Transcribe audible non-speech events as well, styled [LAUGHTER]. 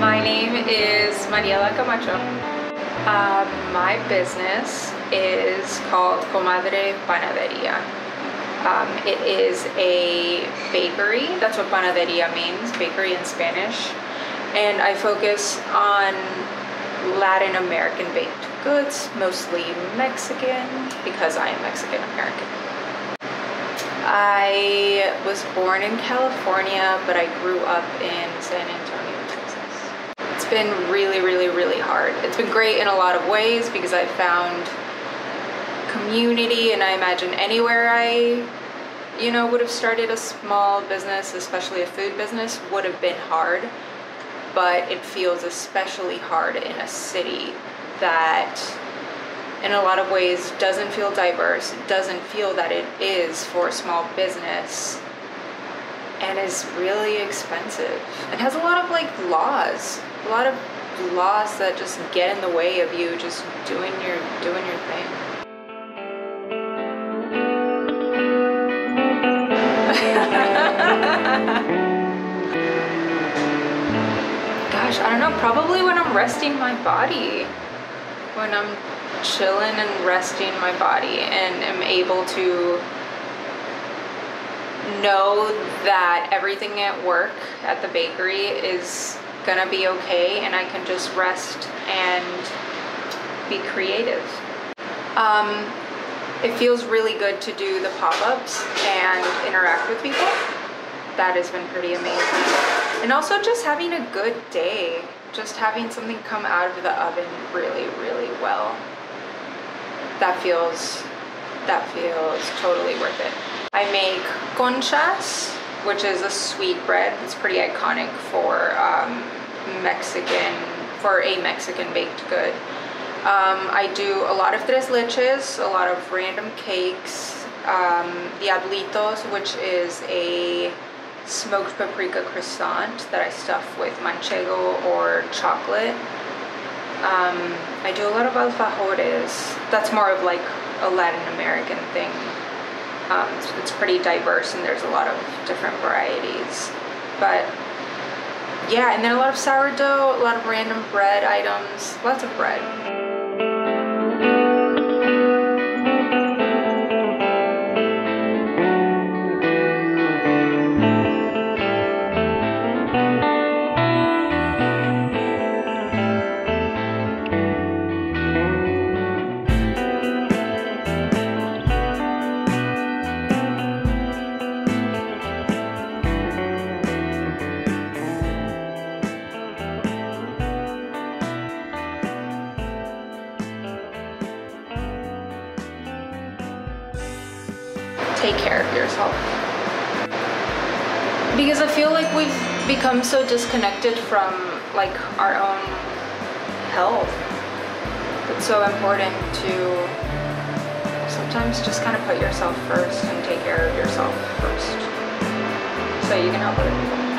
is Mariela Camacho. Uh, my business is called Comadre Panaderia. Um, it is a bakery. That's what panaderia means, bakery in Spanish. And I focus on Latin American baked goods, mostly Mexican, because I am Mexican American. I was born in California, but I grew up in San Antonio, been really, really, really hard. It's been great in a lot of ways because I found community and I imagine anywhere I you know would have started a small business especially a food business would have been hard but it feels especially hard in a city that in a lot of ways doesn't feel diverse, doesn't feel that it is for a small business, and is really expensive. It has a lot of like laws, a lot of laws that just get in the way of you just doing your doing your thing. [LAUGHS] Gosh, I don't know, probably when I'm resting my body. When I'm chilling and resting my body and am able to know that everything at work at the bakery is gonna be okay and I can just rest and be creative. Um, it feels really good to do the pop-ups and interact with people. That has been pretty amazing. And also just having a good day, just having something come out of the oven really, really well that feels that feels totally worth it. I make conchas, which is a sweet bread. It's pretty iconic for um, Mexican, for a Mexican baked good. Um, I do a lot of tres leches, a lot of random cakes, um, diablitos, which is a smoked paprika croissant that I stuff with manchego or chocolate. Um, I do a lot of alfajores. That's more of like a Latin American thing. Um, it's, it's pretty diverse and there's a lot of different varieties. But yeah, and then a lot of sourdough, a lot of random bread items, lots of bread. Take care of yourself. Because I feel like we've become so disconnected from like our own health. It's so important to sometimes just kind of put yourself first and take care of yourself first so you can help other people.